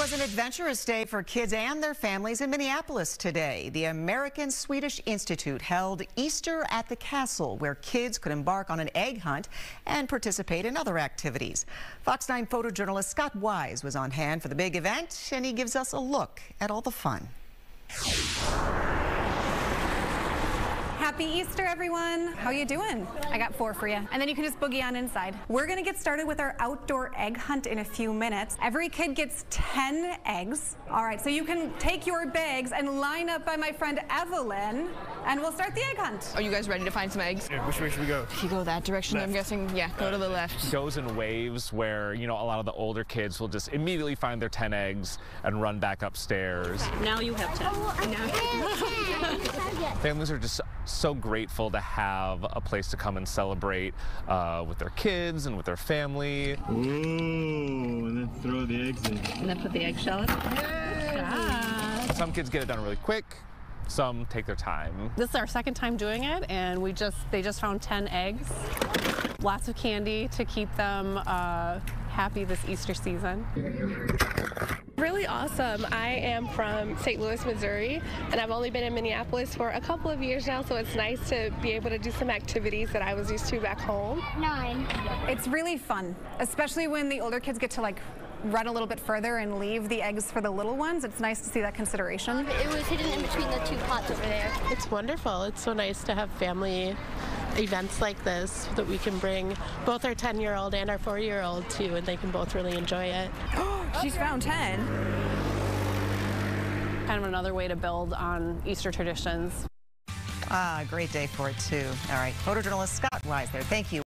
was an adventurous day for kids and their families in Minneapolis today. The American Swedish Institute held Easter at the Castle, where kids could embark on an egg hunt and participate in other activities. Fox 9 photojournalist Scott Wise was on hand for the big event, and he gives us a look at all the fun. Happy Easter, everyone. How you doing? I got four for you. And then you can just boogie on inside. We're gonna get started with our outdoor egg hunt in a few minutes. Every kid gets 10 eggs. All right, so you can take your bags and line up by my friend Evelyn, and we'll start the egg hunt. Are you guys ready to find some eggs? Yeah, which way should we go? If you go that direction, I'm guessing, yeah, go to the uh, left. Goes in waves where, you know, a lot of the older kids will just immediately find their 10 eggs and run back upstairs. Now you have 10. Families are just so grateful to have a place to come and celebrate uh, with their kids and with their family. Ooh, and then throw the eggs in. And then put the eggshell in. Good job. Some kids get it done really quick, some take their time. This is our second time doing it, and we just they just found 10 eggs. Lots of candy to keep them uh, happy this Easter season. Really awesome. I am from St. Louis, Missouri, and I've only been in Minneapolis for a couple of years now, so it's nice to be able to do some activities that I was used to back home. Nine. It's really fun, especially when the older kids get to like run a little bit further and leave the eggs for the little ones. It's nice to see that consideration. It was hidden in between the two pots over there. It's wonderful. It's so nice to have family events like this that we can bring both our 10 year old and our 4 year old to, and they can both really enjoy it. She's found 10. Kind of another way to build on Easter traditions. Ah, great day for it, too. All right, photojournalist Scott Wise there. Thank you.